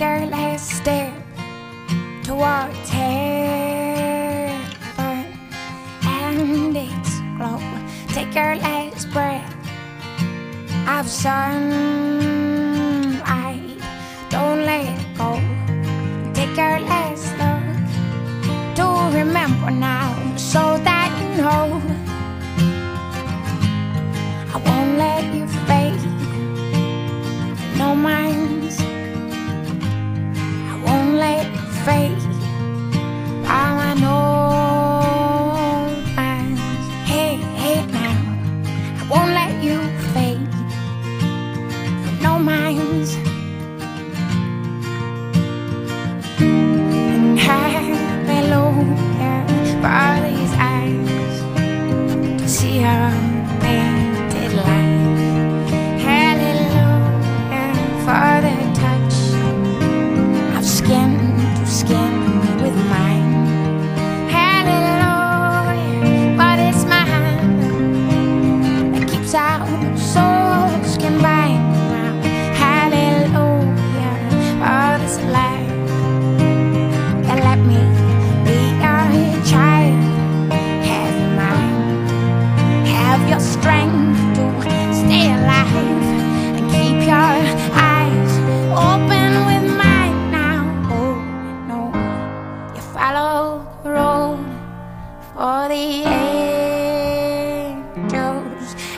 Take your last step towards heaven and its glow. Take your last breath of sunlight. see her.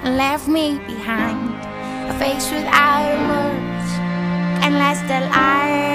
and left me behind, a face without words, and less than I.